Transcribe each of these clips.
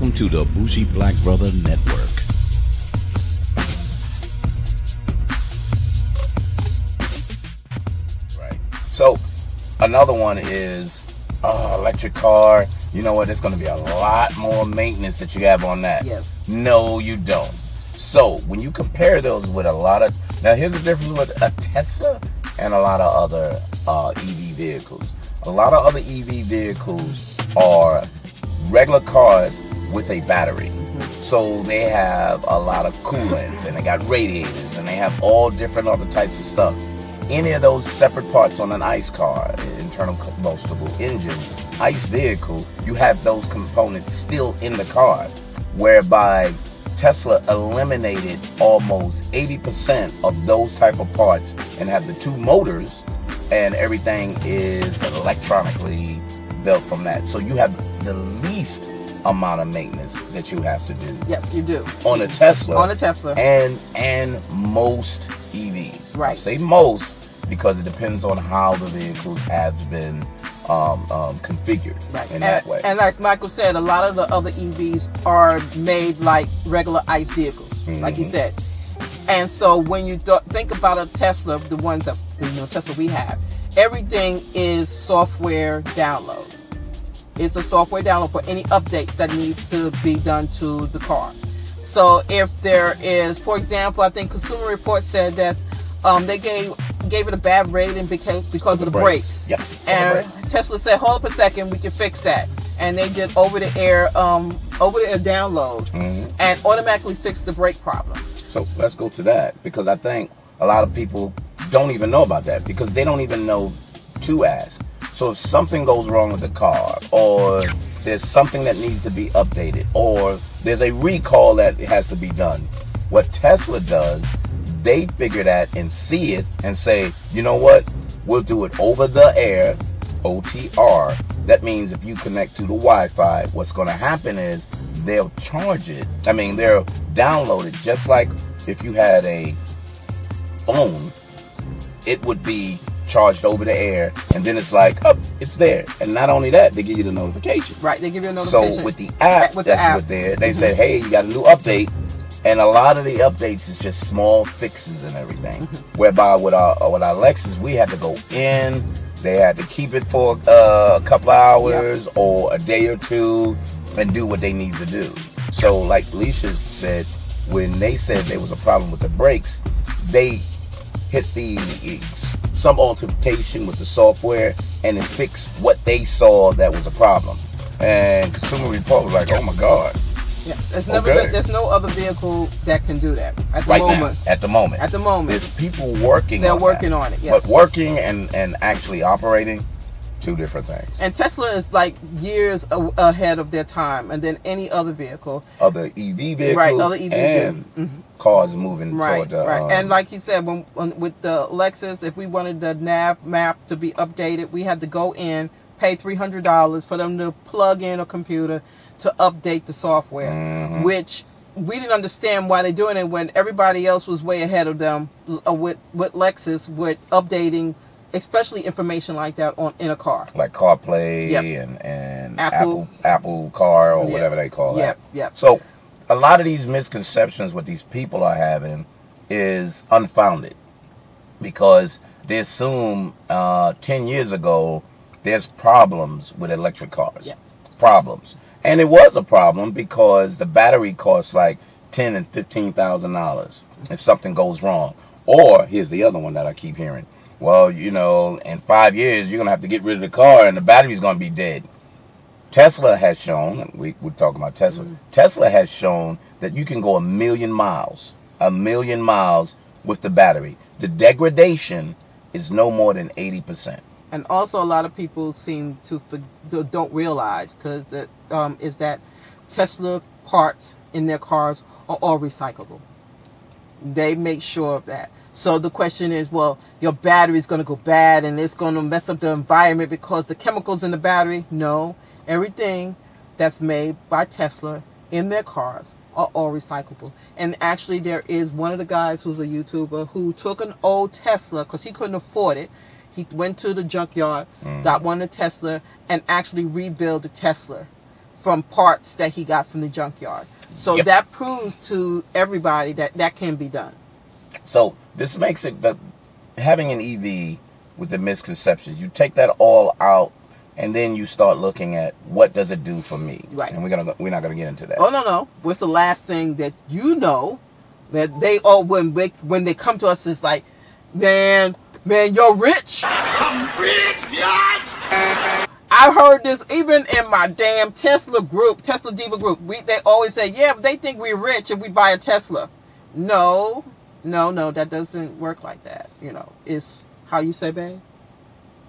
Welcome to the Bougie Black Brother Network. Right. So another one is uh, electric car. You know what? There's going to be a lot more maintenance that you have on that. Yes. No, you don't. So when you compare those with a lot of now, here's the difference with a Tesla and a lot of other uh, EV vehicles. A lot of other EV vehicles are regular cars with a battery. Mm-hmm. So they have a lot of coolant and they got radiators and they have all different other types of stuff. Any of those separate parts on an ICE car, internal combustible engine, ICE vehicle, you have those components still in the car. Whereby Tesla eliminated almost 80% of those type of parts and have the two motors and everything is electronically built from that. So you have the least amount of maintenance that you have to do Yes, you do. on a Tesla On a Tesla. and and most EVs. I Right. say most because it depends on how the vehicles have been um, um, configured Right. in And, that way. and like Michael said, a lot of the other EVs are made like regular ICE vehicles, like he Mhm. said. And so when you th- think about a Tesla, the ones that you know Tesla we have, everything is software download. It's a software download for any updates that needs to be done to the car. So if there is, for example, I think Consumer Reports said that um, they gave gave it a bad rating because because of the brakes. Yeah. And Tesla said, hold up a second, we can fix that. And they did over the air, um, over the air download Mhm. and automatically fixed the brake problem. So let's go to that because I think a lot of people don't even know about that because they don't even know to ask. So if something goes wrong with the car or there's something that needs to be updated or there's a recall that has to be done, what Tesla does, they figure that and see it and say, you know what, we'll do it over the air, OTR. That means if you connect to the Wi-Fi, what's going to happen is they'll charge it. I mean, they'll download it just like if you had a phone, it would be charged over the air, and then it's like, oh, it's there. And not only that, they give you the notification. Right, they give you a notification. So with the app With the that's app. with there, they said, hey, you got a new update. And a lot of the updates is just small fixes and everything. Mm-hmm. Whereby with our with our Lexus, we had to go in. They had to keep it for uh, a couple hours or a day or two and do what they need to do. So like Alicia said, when they said there was a problem with the brakes, they hit the some altercation with the software and it fixed what they saw that was a problem. And Consumer Report was like, "Oh my God!" yeah, there's never Okay. there's no other vehicle that can do that at the Right moment. now, at the moment, At the moment, there's people working. they're on working that. on it. Yeah. but working and and actually operating, two different things. and Tesla is like years a- ahead of their time, and then any other vehicle. Other EV vehicles, Right, other EV and vehicles. cars moving Right, toward the. right. um, and like he said, when, when with the Lexus, if we wanted the nav map to be updated, we had to go in, pay three hundred dollars for them to plug in a computer to update the software, Mhm. which we didn't understand why they're doing it when everybody else was way ahead of them uh, with with Lexus with updating, especially information like that on in a car. like CarPlay Yep. and and Apple. Apple Apple Car or Yep. whatever they call Yep, that. yep. So a lot of these misconceptions what these people are having is unfounded because they assume uh, 10 years ago there's problems with electric cars. Yeah. Problems. And it was a problem because the battery costs like ten and fifteen thousand dollars if something goes wrong. Or here's the other one that I keep hearing. Well, you know, in five years you're gonna have to get rid of the car and the battery's gonna be dead. Tesla has shown, we, we're talking about Tesla, Tesla has shown that you can go a million miles, a million miles with the battery. The degradation is no more than 80%. And also, a lot of people seem to don't realize because it um, is that Tesla parts in their cars are all recyclable. They make sure of that. So the question is, well, your battery is going to go bad and it's going to mess up the environment because the chemicals in the battery. No, everything that's made by Tesla in their cars are all recyclable. And actually, there is one of the guys who's a YouTuber who took an old Tesla because he couldn't afford it. He went to the junkyard, mm. got one of Tesla, and actually rebuilt the Tesla from parts that he got from the junkyard. So Yep. that proves to everybody that that can be done. So this makes it that having an EV with the misconceptions, you take that all out, and then you start looking at what does it do for me. Right. And we're gonna we're not gonna get into that. Oh no no! What's the last thing that you know that they all when they, when they come to us is like, man, man, you're rich. I'm rich, bitch! I heard this even in my damn Tesla group, Tesla Diva group. We they always say, yeah, but they think we're rich if we buy a Tesla. No, no, no, that doesn't work like that. You know, it's how you say, babe.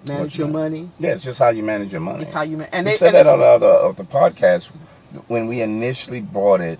Manage you your mean? money. Yeah, it's just how you manage your money. It's how you man. And And they said and that on the other of the podcast when we initially bought it.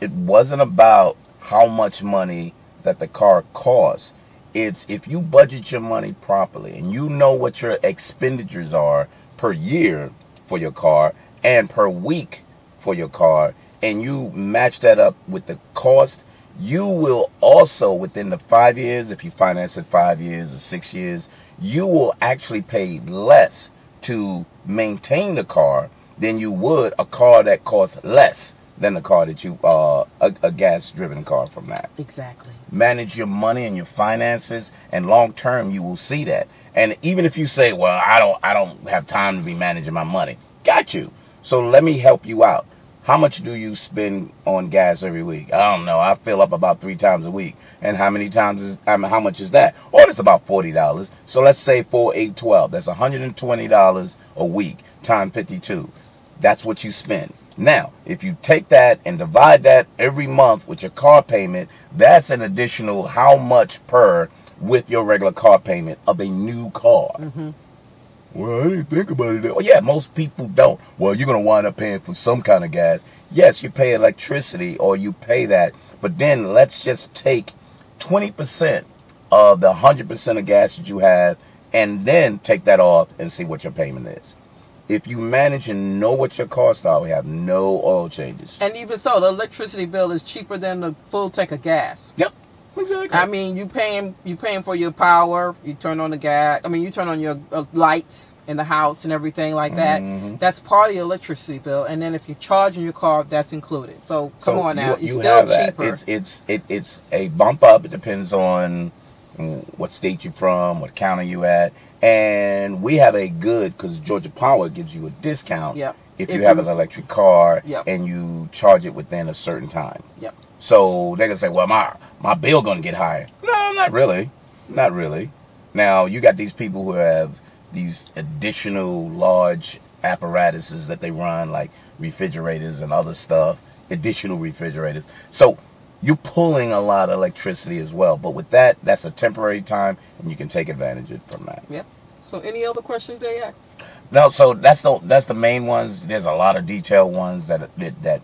It wasn't about how much money that the car costs. It's if you budget your money properly and you know what your expenditures are per year for your car and per week for your car, and you match that up with the cost, you will also within the five years, if you finance it five years or six years, you will actually pay less to maintain the car than you would a car that costs less than the car that you uh a, a gas driven car from that. Exactly. manage your money and your finances and long term you will see that. And even if you say well i don't i don't have time to be managing my money. Got you. So let me help you out how much do you spend on gas every week? I don't know. I fill up about three times a week. And how many times is I mean, how much is that? Oh it's about $40 so let's say 4 eight, twelve. that's $120 a week times 52 that's what you spend. Now, if you take that and divide that every month with your car payment, that's an additional how much per with your regular car payment of a new car. hmm Well, I didn't think about it. Well, yeah, most people don't. Well, you're going to wind up paying for some kind of gas. Yes, you pay electricity or you pay that. But then let's just take 20% of the 100% of gas that you have and then take that off and see what your payment is. If you manage and know what your costs are, we have no oil changes. And even so, the electricity bill is cheaper than the full tank of gas. Exactly. I mean, you paying you paying for your power. You turn on the gas. I mean, you turn on your uh, lights in the house and everything like that. Mhm. That's part of your electricity bill. And then if you're charging your car, that's included. So come So on now, you, it's you still have that. cheaper. It's it's it, it's a bump up. It depends on what state you're from, what county you at, and we have a good because Georgia Power gives you a discount Yep. if, If you have an electric car Yep. and you charge it within a certain time. Yep. So they're gonna say, well, my my bill gonna get higher. No, not really, not really. Now you got these people who have these additional large apparatuses that they run, like refrigerators and other stuff, additional refrigerators. So you're pulling a lot of electricity as well. But with that, that's a temporary time, and you can take advantage of from that. Yep. So any other questions they ask? No, so that's the that's the main ones. There's a lot of detailed ones that that, that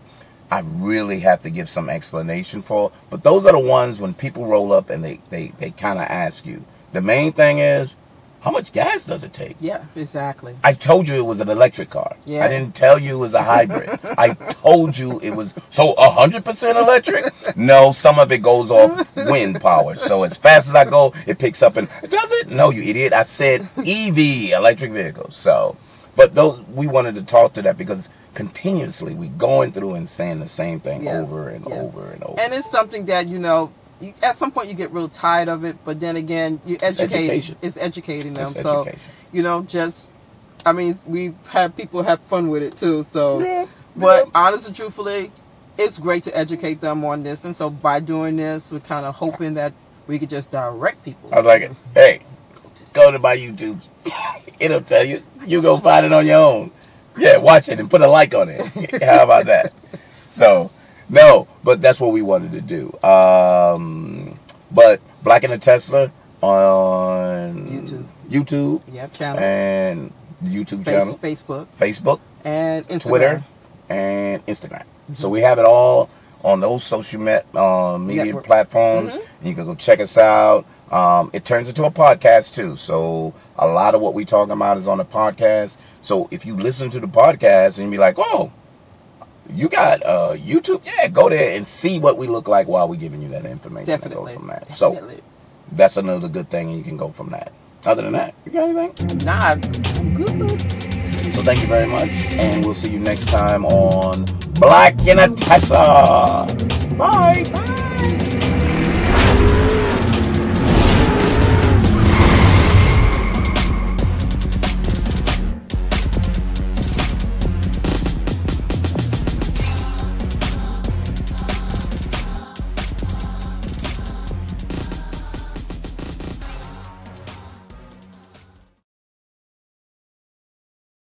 I really have to give some explanation for. But those are the ones when people roll up and they they they kind of ask you. The main thing is, how much gas does it take? Yeah, exactly. I told you it was an electric car. Yeah. I didn't tell you it was a hybrid. I told you it was so hundred percent electric. No, some of it goes off wind power. So as fast as I go, it picks up and does it? No, you idiot. I said EV, electric vehicles. So, but those we wanted to talk to that because continuously we going through and saying the same thing Yes. over and Yeah. over and over. And it's something that you know. You, at some point, you get real tired of it, but then again, you educate. It's educating them. It's so you know, just I mean, we've had people have fun with it too. So, Yeah, but yeah. honestly, and truthfully, it's great to educate them on this. And so, by doing this, we're kind of hoping that we could just direct people. I was like, it, hey, go to my YouTube. It'll tell you. You go find it on your own. Yeah, watch it and put a like on it. How about that? So, no, but that's what we wanted to do. Um, but Black in a Tesla on YouTube. YouTube yeah, channel, and YouTube Face, channel, Facebook, Facebook, and Instagram. Twitter, and Instagram. So we have it all on those social met, uh, media Network. platforms. Mhm. You can go check us out. Um, it turns into a podcast too. So a lot of what we talking about is on the podcast. So if you listen to the podcast and you be like, oh, you got uh, YouTube, yeah, go there and see what we look like while we're giving you that information. Definitely. From that. So Definitely. that's another good thing, and you can go from that. Other than that, you got anything? Nah, I'm good. So thank you very much, and we'll see you next time on Black in a Tesla. Bye.